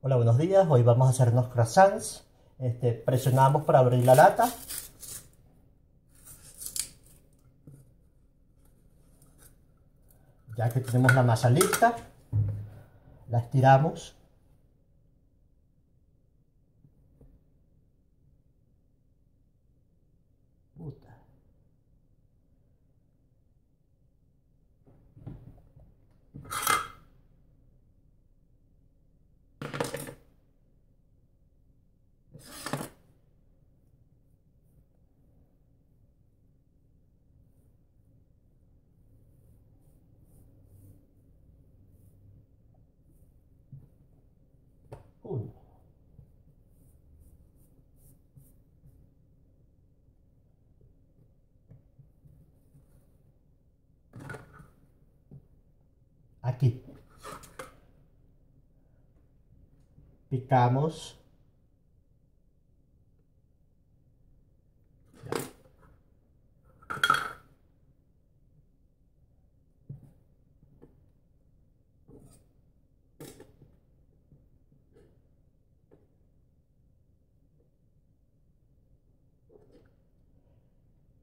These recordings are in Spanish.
Hola, buenos días. Hoy vamos a hacer unos croissants. Este, presionamos para abrir la lata. Ya que tenemos la masa lista, la estiramos. Puta. Uno. Aquí. Picamos.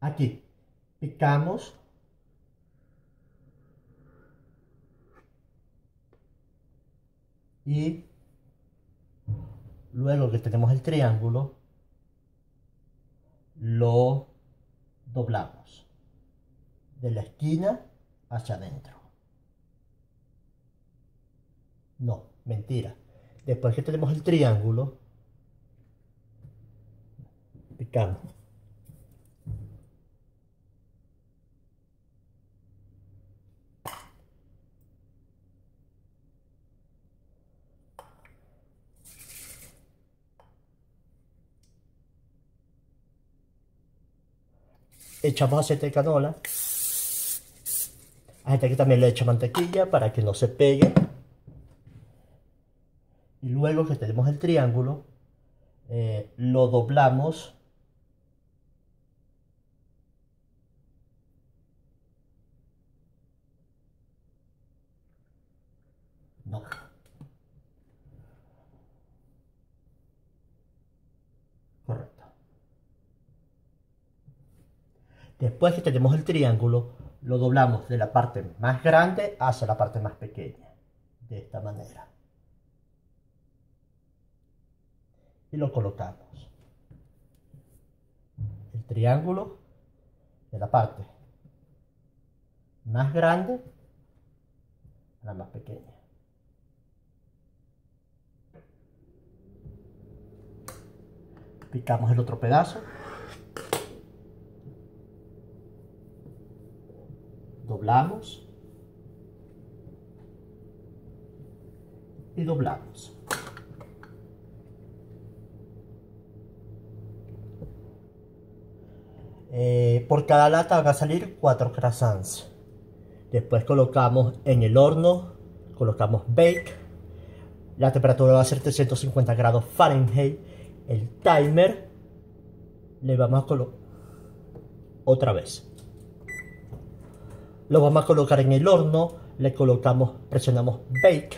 Aquí. Picamos. Y luego que tenemos el triángulo, lo doblamos de la esquina hacia adentro. No, mentira. Después que tenemos el triángulo, picamos. Echamos aceite de canola. A gente aquí también le echa mantequilla para que no se pegue. Y luego que tenemos el triángulo, eh, lo doblamos. No. Correcto. Después que tenemos el triángulo, lo doblamos de la parte más grande hacia la parte más pequeña. De esta manera. Y lo colocamos. El triángulo de la parte más grande a la más pequeña. Picamos el otro pedazo. Doblamos y doblamos. Eh, por cada lata van a salir 4 croissants. Después colocamos en el horno, colocamos bake. La temperatura va a ser 350 grados Fahrenheit. El timer le vamos a colocar otra vez lo vamos a colocar en el horno, le colocamos, presionamos Bake,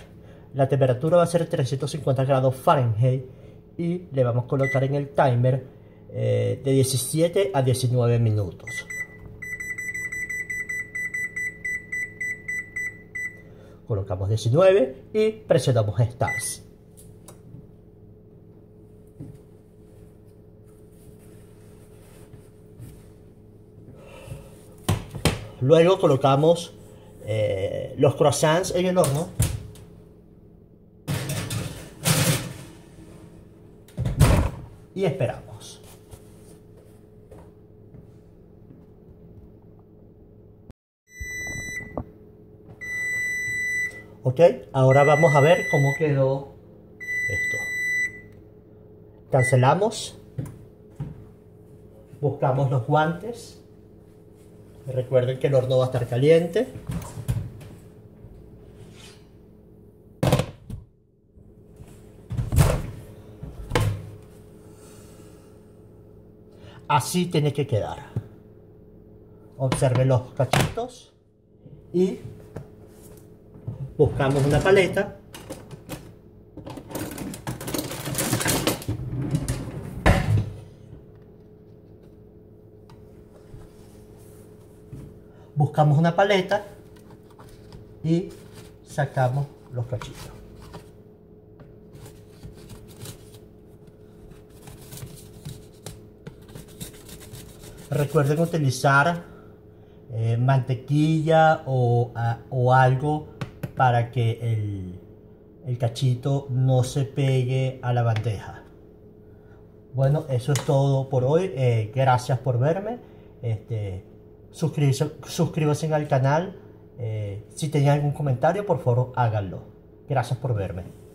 la temperatura va a ser 350 grados Fahrenheit y le vamos a colocar en el timer eh, de 17 a 19 minutos. Colocamos 19 y presionamos Start. Luego colocamos eh, los croissants en el horno. Y esperamos. Ok, ahora vamos a ver cómo quedó esto. Cancelamos. Buscamos los guantes. Recuerden que el horno va a estar caliente. Así tiene que quedar. Observen los cachitos y buscamos una paleta buscamos una paleta y sacamos los cachitos. Recuerden utilizar eh, mantequilla o, o, algo para que el, el cachito no se pegue a la bandeja. Bueno, eso es todo por hoy. Eh, gracias por verme. Este, suscríbanse al canal. Eh, si tienen algún comentario, por favor háganlo. Gracias por verme.